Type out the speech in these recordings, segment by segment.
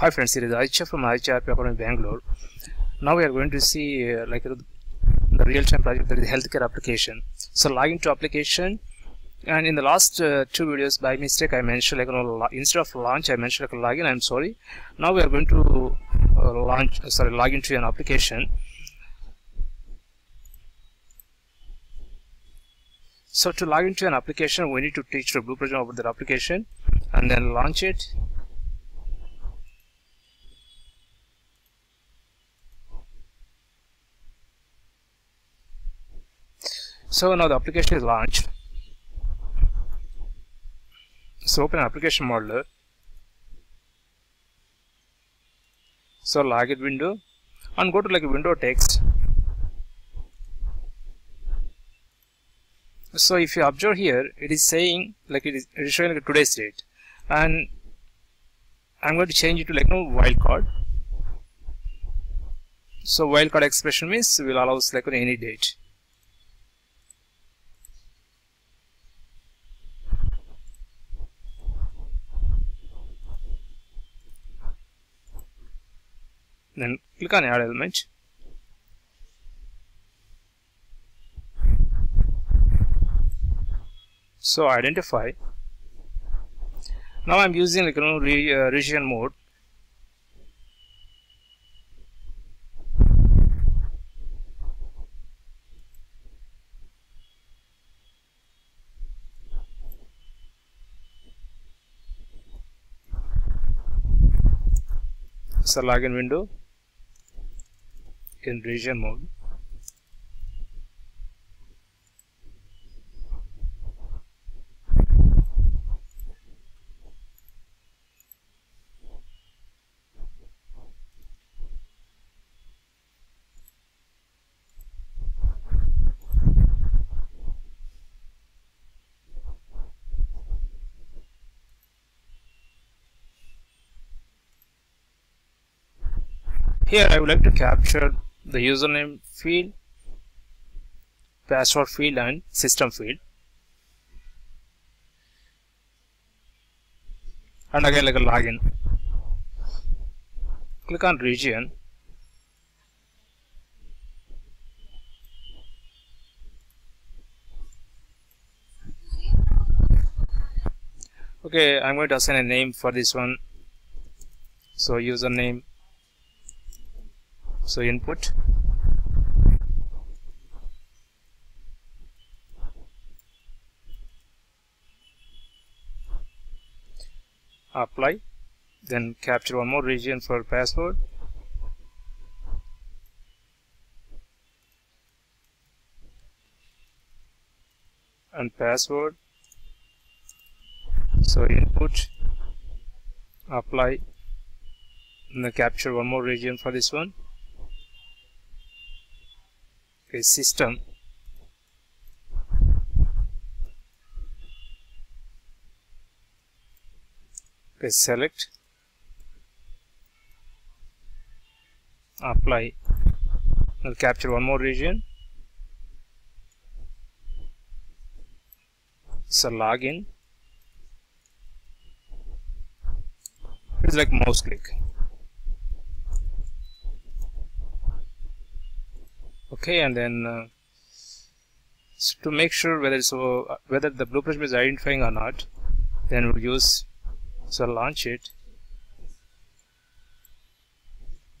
Hi friends, it is Aditya from Aditya RPA in Bangalore. Now we are going to see uh, like uh, the real-time project that is healthcare application. So log into application and in the last uh, two videos by mistake I mentioned like you know, instead of launch I mentioned like login I'm sorry. Now we are going to uh, launch uh, sorry log into an application. So to log into an application we need to teach the Blue Prism about that application and then launch it so now the application is launched so open application modeler so login window. And go to like window text. So if you observe here it is saying like it is, it is showing like today's date. And I'm going to change it to like no wildcard so wildcard expression means will allow us like on any date then click on add element so identify. Now I'm using like you know re, uh, region mode. So login window in region mode. Here I would like to capture the username field, password field and system field. And again like a login. Click on region. Okay, I'm going to assign a name for this one. So username so input. Apply. Then capture one more region for password. And password. So input. Apply. And then capture one more region for this one system. Okay select. Apply. I'll capture one more region. So login. It's like mouse click okay and then uh, to make sure whether so uh, whether the Blue Prism is identifying or not then we'll use so launch it.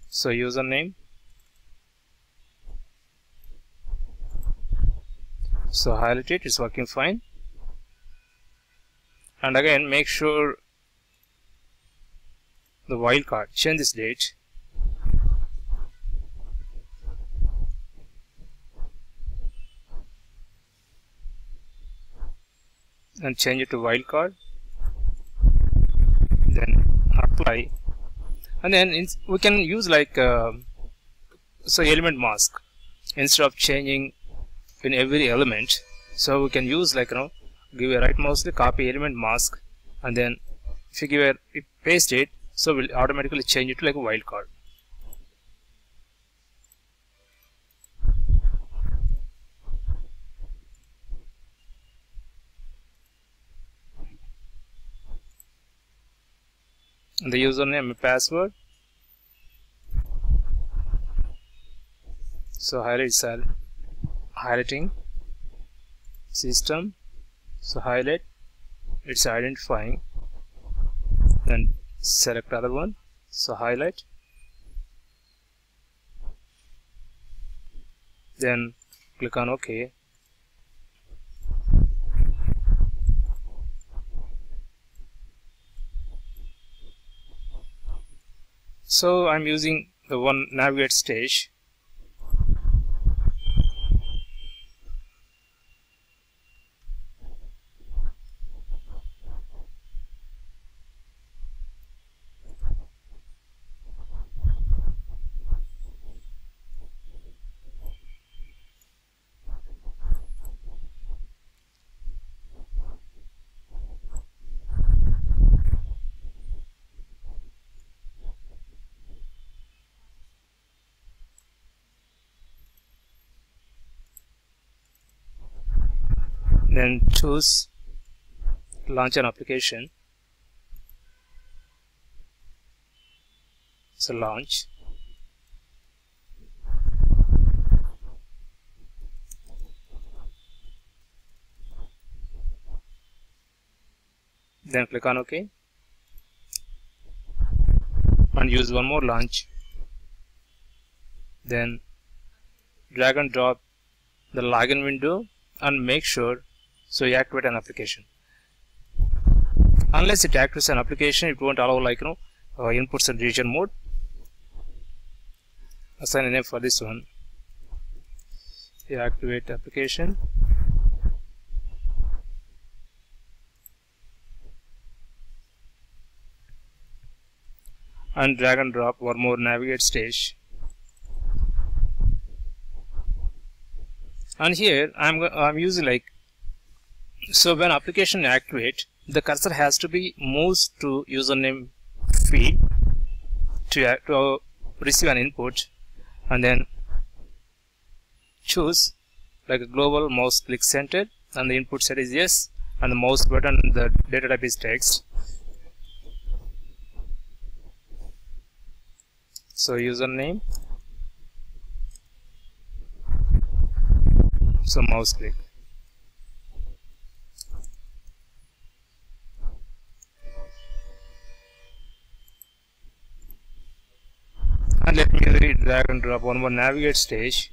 So username. So highlight it it's working fine. And again make sure the wildcard change this date and change it to wildcard then apply. And then we can use like uh, so element mask. Instead of changing in every element so we can use like you know give a right mouse to copy element mask and then if you give a paste it so we'll automatically change it to like a wildcard the username and password. So highlight cell highlighting system. So highlight it's identifying. Then select other one. So highlight. Then click on ok so I'm using the one navigate stage then choose launch an application. So launch. Then click on ok. And use one more launch. Then drag and drop the login window and make sure so you activate an application. Unless it activates an application it won't allow like you know uh, inputs and region mode. Assign a name for this one. You activate application. And drag and drop one more navigate stage. And here I'm I'm using like so when application activate, the cursor has to be moved to username field to, uh, to receive an input and then choose like a global mouse click center and the input set is yes and the mouse button the data type is text. So username. So mouse click and drag and drop one more navigate stage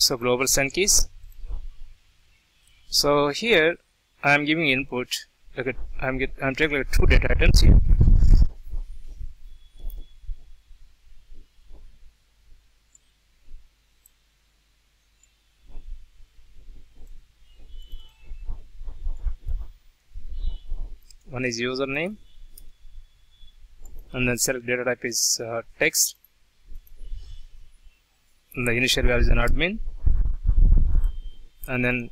so global send keys. So here I am giving input. Like a, I'm get I'm taking like two data items here. One is username. And then select data type is uh, text. And the initial value is an admin and then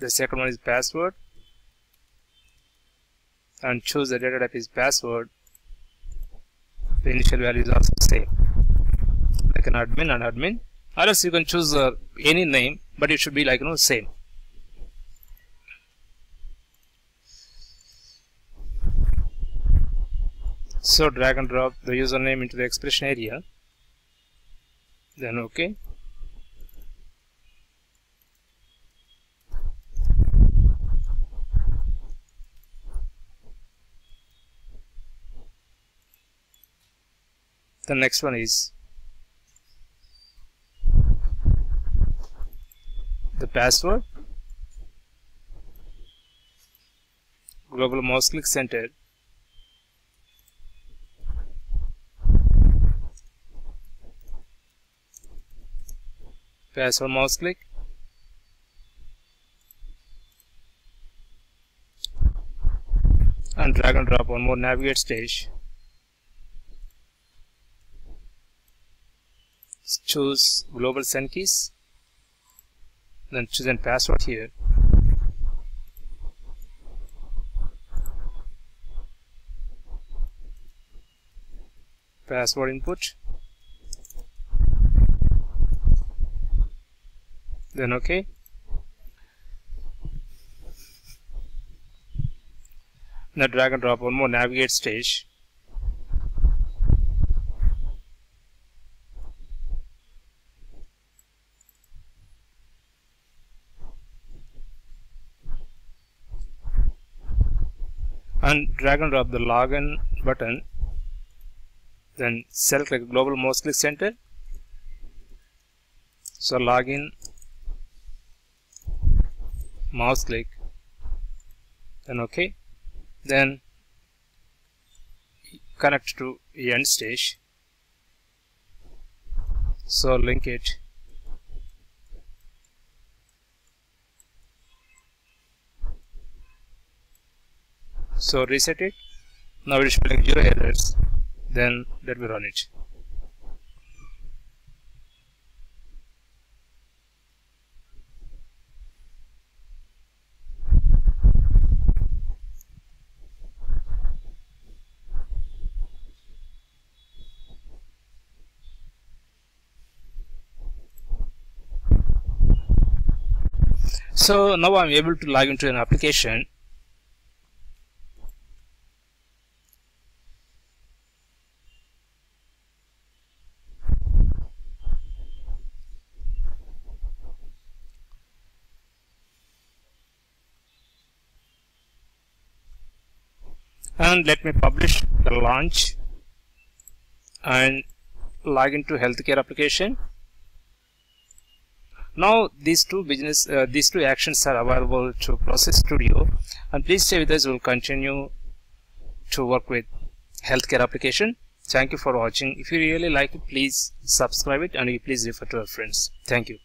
the second one is password. And choose the data type is password. The initial value is also same. Like an admin and admin. Or else you can choose uh, any name but it should be like you know same. So drag and drop the username into the expression area. Then okay the next one is the password global mouse click center. Password mouse click. And drag and drop one more navigate stage choose global send keys then choose a password here. Password input. Then okay now drag and drop one more navigate stage and drag and drop the login button then select like global mouse click center. So login mouse click then okay then connect to end stage. So link it so reset it. Now it is showing zero errors. Then let me run it. So now I'm able to log into an application let me publish the launch and log into healthcare application. Now these two business uh, these two actions are available to process studio. And please stay with us. We'll continue to work with healthcare application. Thank you for watching. If you really like it please subscribe it and please refer to your friends. Thank you